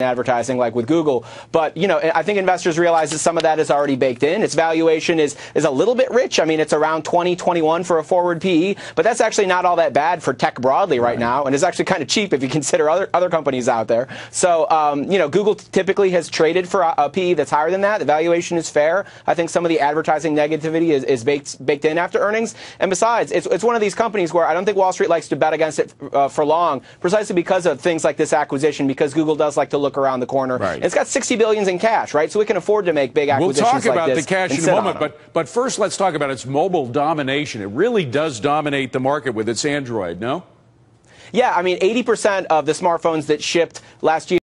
advertising like with Google. But, you know, I think investors realize that some of that is already baked in. Its valuation is, is a little bit rich. I mean, it's around 20, 21 for a forward PE, but that's actually not all that bad for tech broadly right, right. now. And it's actually kind of cheap if you consider other, other companies out there. So, um, you know, Google typically has traded for a, a, PE that's higher than that. The valuation is fair. I think some of the advertising negativity is, is baked, baked in after earnings. And besides, it's, it's one of these companies where I don't think Wall Street likes to bet against it uh, for long, precisely because of things like this acquisition, because Google does like to look around the corner. Right. It's got 60 billions in cash, right? So we can afford to make big acquisitions We'll talk like about the cash in a moment, but but first let's talk about its mobile domination. It really does dominate the market with its Android, no? Yeah, I mean, 80% of the smartphones that shipped last year